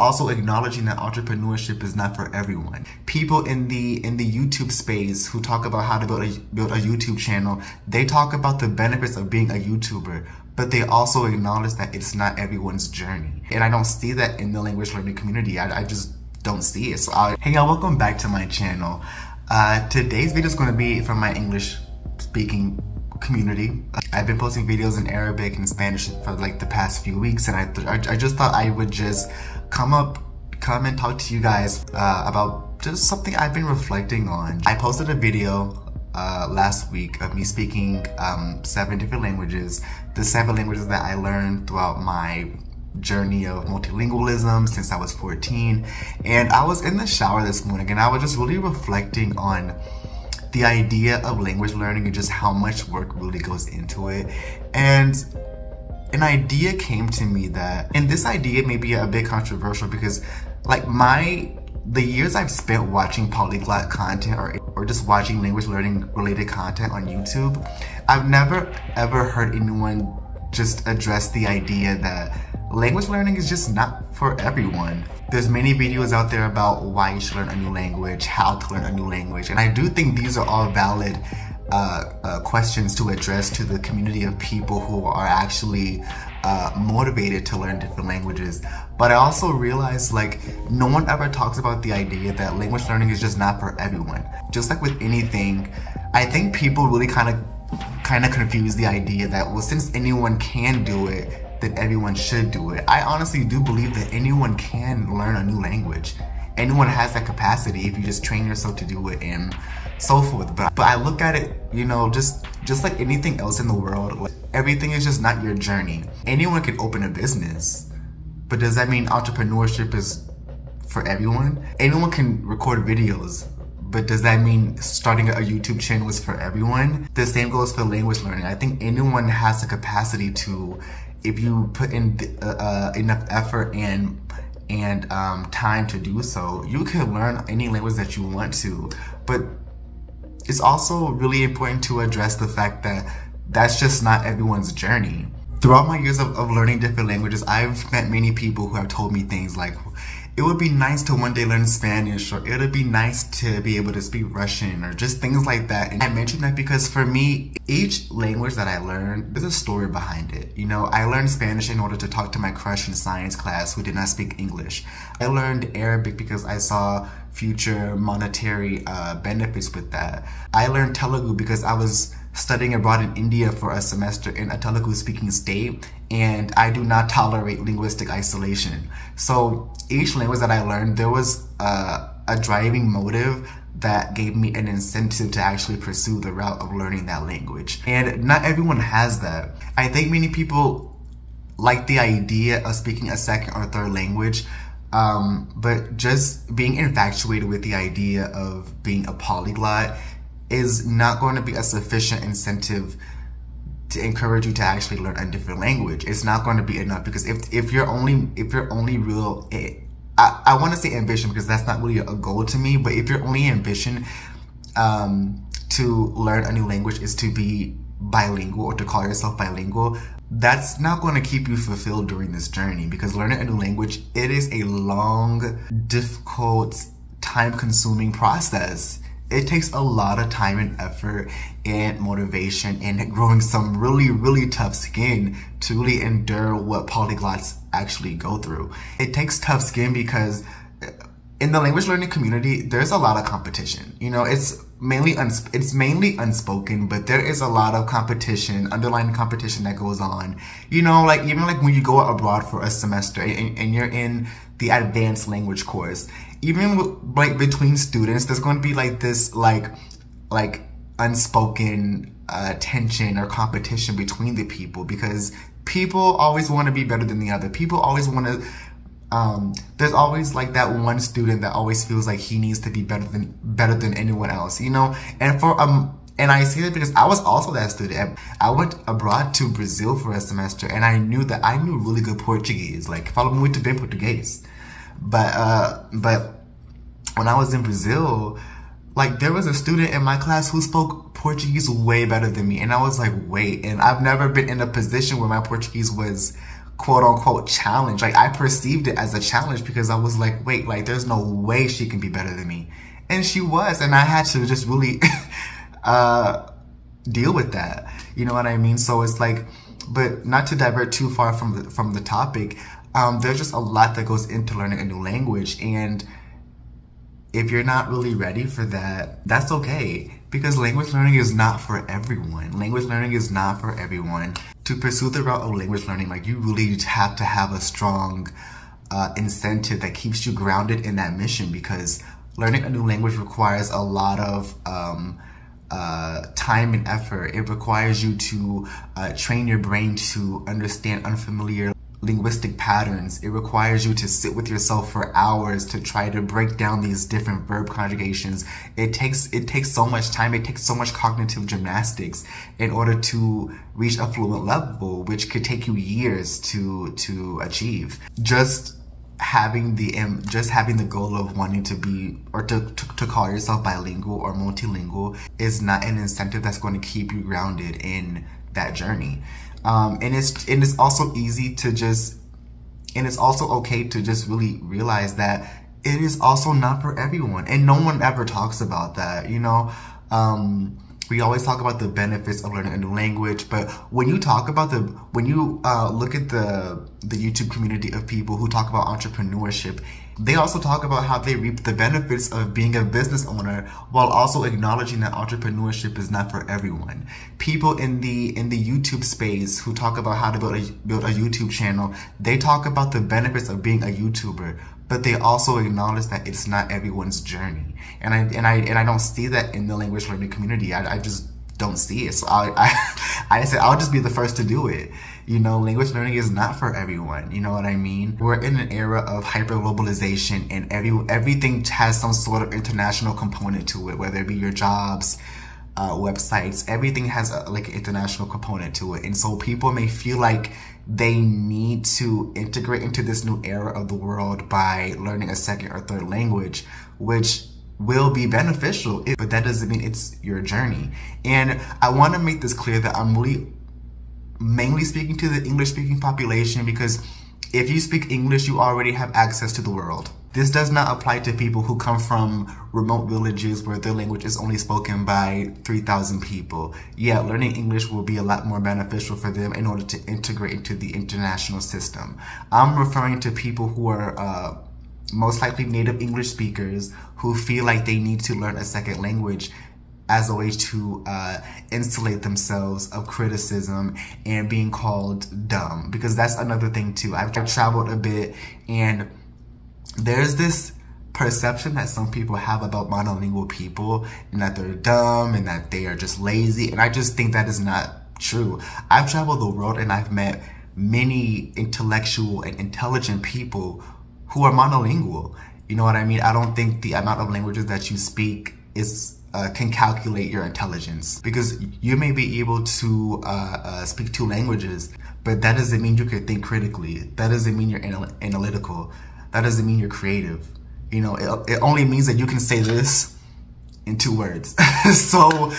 also acknowledging that entrepreneurship is not for everyone. People in the in the YouTube space who talk about how to build a build a YouTube channel, they talk about the benefits of being a YouTuber, but they also acknowledge that it's not everyone's journey. And I don't see that in the language learning community. I, I just don't see it. So, I, hey y'all, welcome back to my channel. Uh, today's video is going to be from my English speaking community. I've been posting videos in Arabic and Spanish for like the past few weeks and I, I, I just thought I would just come up, come and talk to you guys uh, about just something I've been reflecting on. I posted a video uh, last week of me speaking um, seven different languages, the seven languages that I learned throughout my journey of multilingualism since I was 14. And I was in the shower this morning and I was just really reflecting on the idea of language learning and just how much work really goes into it. And an idea came to me that, and this idea may be a bit controversial because like my, the years I've spent watching polyglot content or, or just watching language learning related content on YouTube, I've never ever heard anyone just address the idea that language learning is just not for everyone. There's many videos out there about why you should learn a new language, how to learn a new language, and I do think these are all valid uh, uh, questions to address to the community of people who are actually uh, motivated to learn different languages. But I also realize like no one ever talks about the idea that language learning is just not for everyone. Just like with anything, I think people really kind of kind of confuse the idea that well since anyone can do it that everyone should do it. I honestly do believe that anyone can learn a new language. Anyone has that capacity if you just train yourself to do it and so forth. But but I look at it, you know, just just like anything else in the world, like, everything is just not your journey. Anyone can open a business, but does that mean entrepreneurship is for everyone? Anyone can record videos, but does that mean starting a YouTube channel is for everyone? The same goes for language learning. I think anyone has the capacity to if you put in uh, uh, enough effort and and um, time to do so, you can learn any language that you want to. But it's also really important to address the fact that that's just not everyone's journey. Throughout my years of, of learning different languages, I've met many people who have told me things like, it would be nice to one day learn Spanish or it would be nice to be able to speak Russian or just things like that. And I mention that because for me, each language that I learn, there's a story behind it. You know, I learned Spanish in order to talk to my crush in science class who did not speak English. I learned Arabic because I saw future monetary uh, benefits with that. I learned Telugu because I was studying abroad in India for a semester in a Telugu speaking state and I do not tolerate linguistic isolation. So each language that I learned, there was a, a driving motive that gave me an incentive to actually pursue the route of learning that language. And not everyone has that. I think many people like the idea of speaking a second or third language, um, but just being infatuated with the idea of being a polyglot is not going to be a sufficient incentive to encourage you to actually learn a different language. It's not going to be enough because if if you're only if you're only real, eh, I I want to say ambition because that's not really a goal to me. But if your only ambition um, to learn a new language is to be bilingual or to call yourself bilingual, that's not going to keep you fulfilled during this journey because learning a new language it is a long, difficult, time-consuming process it takes a lot of time and effort and motivation and growing some really, really tough skin to really endure what polyglots actually go through. It takes tough skin because uh, in the language learning community, there's a lot of competition. You know, it's mainly it's mainly unspoken, but there is a lot of competition, underlying competition that goes on. You know, like even like when you go abroad for a semester and, and you're in the advanced language course, even like between students, there's going to be like this like like unspoken uh, tension or competition between the people because people always want to be better than the other. People always want to um, there's always like that one student that always feels like he needs to be better than better than anyone else, you know. And for um, and I say that because I was also that student. I went abroad to Brazil for a semester, and I knew that I knew really good Portuguese. Like, falo muito bem português. But uh, but when I was in Brazil, like there was a student in my class who spoke Portuguese way better than me, and I was like, wait. And I've never been in a position where my Portuguese was quote unquote challenge. Like I perceived it as a challenge because I was like, wait, like there's no way she can be better than me. And she was, and I had to just really, uh, deal with that. You know what I mean? So it's like, but not to divert too far from the, from the topic. Um, there's just a lot that goes into learning a new language. And if you're not really ready for that, that's okay. Because language learning is not for everyone. Language learning is not for everyone. To pursue the route of language learning, like you really have to have a strong uh, incentive that keeps you grounded in that mission because learning a new language requires a lot of um, uh, time and effort. It requires you to uh, train your brain to understand unfamiliar linguistic patterns. It requires you to sit with yourself for hours to try to break down these different verb conjugations. It takes it takes so much time. It takes so much cognitive gymnastics in order to reach a fluent level, which could take you years to to achieve. Just having the just having the goal of wanting to be or to, to, to call yourself bilingual or multilingual is not an incentive that's going to keep you grounded in that journey. Um, and it's and it's also easy to just and it's also okay to just really realize that it is also not for everyone. And no one ever talks about that you know? Um, we always talk about the benefits of learning a new language but when you talk about the when you uh, look at the the youtube community of people who talk about entrepreneurship they also talk about how they reap the benefits of being a business owner while also acknowledging that entrepreneurship is not for everyone. People in the in the YouTube space who talk about how to build a build a YouTube channel, they talk about the benefits of being a YouTuber, but they also acknowledge that it's not everyone's journey. And I and I and I don't see that in the language learning community. I, I just don't see it. So I I I said I'll just be the first to do it. You know, language learning is not for everyone. You know what I mean? We're in an era of hyper globalization and every, everything has some sort of international component to it, whether it be your jobs, uh, websites, everything has a, like an international component to it. And so people may feel like they need to integrate into this new era of the world by learning a second or third language, which will be beneficial, but that doesn't mean it's your journey. And I want to make this clear that I'm really mainly speaking to the English speaking population because if you speak English, you already have access to the world. This does not apply to people who come from remote villages where their language is only spoken by 3,000 people. Yeah, learning English will be a lot more beneficial for them in order to integrate into the international system. I'm referring to people who are uh, most likely native English speakers who feel like they need to learn a second language as a way to uh, insulate themselves of criticism and being called dumb. Because that's another thing too. I've traveled a bit and there's this perception that some people have about monolingual people and that they're dumb and that they are just lazy. And I just think that is not true. I've traveled the world and I've met many intellectual and intelligent people who are monolingual. You know what I mean? I don't think the amount of languages that you speak is uh, can calculate your intelligence because you may be able to uh, uh, speak two languages, but that doesn't mean you can think critically. That doesn't mean you're anal analytical. That doesn't mean you're creative. You know, it, it only means that you can say this in two words. so,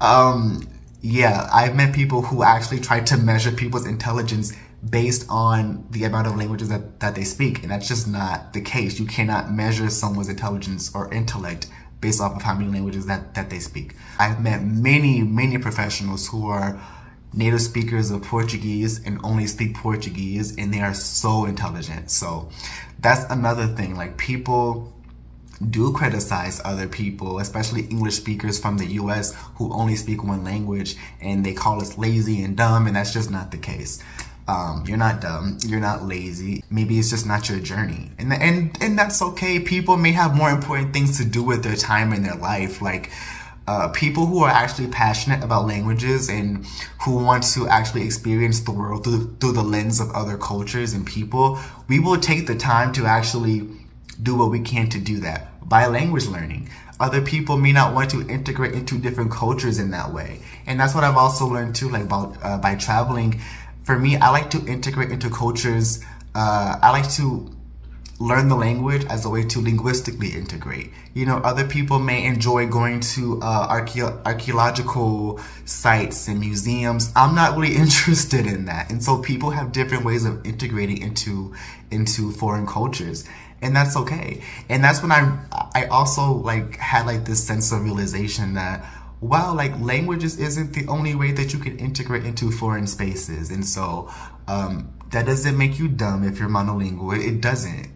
um, yeah, I've met people who actually try to measure people's intelligence based on the amount of languages that, that they speak. And that's just not the case. You cannot measure someone's intelligence or intellect based off of how many languages that, that they speak. I've met many, many professionals who are native speakers of Portuguese and only speak Portuguese and they are so intelligent. So that's another thing. Like people do criticize other people, especially English speakers from the US who only speak one language and they call us lazy and dumb and that's just not the case. Um, you're not dumb. You're not lazy. Maybe it's just not your journey. And, and, and that's okay. People may have more important things to do with their time in their life. Like, uh, people who are actually passionate about languages and who want to actually experience the world through, through the lens of other cultures and people, we will take the time to actually do what we can to do that by language learning. Other people may not want to integrate into different cultures in that way. And that's what I've also learned too, like about, uh, by traveling for me, I like to integrate into cultures. Uh, I like to learn the language as a way to linguistically integrate. You know, other people may enjoy going to uh, archae archaeological sites and museums. I'm not really interested in that. And so people have different ways of integrating into into foreign cultures. And that's okay. And that's when I I also like had like this sense of realization that wow, like languages isn't the only way that you can integrate into foreign spaces. And so um, that doesn't make you dumb if you're monolingual. It, doesn't.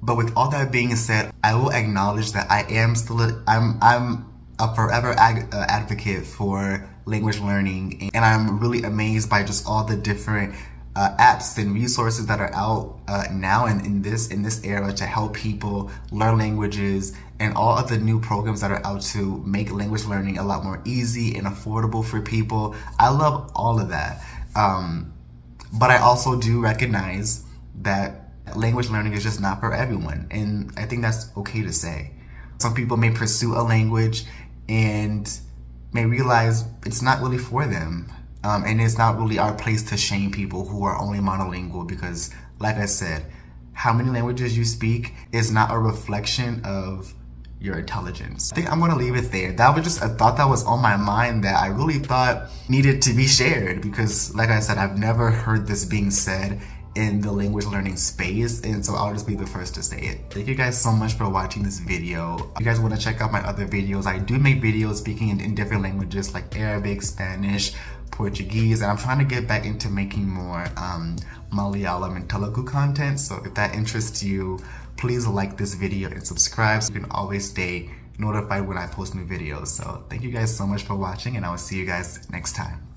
But with all that being said, I will acknowledge that I am still, a, I'm, I'm a forever ag, uh, advocate for language learning. And I'm really amazed by just all the different uh, apps and resources that are out uh, now and in this in this era to help people learn languages and all of the new programs that are out to make language learning a lot more easy and affordable for people. I love all of that. Um, but I also do recognize that language learning is just not for everyone. And I think that's okay to say. Some people may pursue a language and may realize it's not really for them. Um, and it's not really our place to shame people who are only monolingual because, like I said, how many languages you speak is not a reflection of your intelligence. I think I'm gonna leave it there. That was just a thought that was on my mind that I really thought needed to be shared because, like I said, I've never heard this being said in the language learning space and so I'll just be the first to say it. Thank you guys so much for watching this video. If you guys want to check out my other videos, I do make videos speaking in, in different languages like Arabic, Spanish, Portuguese, and I'm trying to get back into making more um, Malayalam and Telugu content. So if that interests you, please like this video and subscribe so you can always stay notified when I post new videos. So thank you guys so much for watching and I will see you guys next time.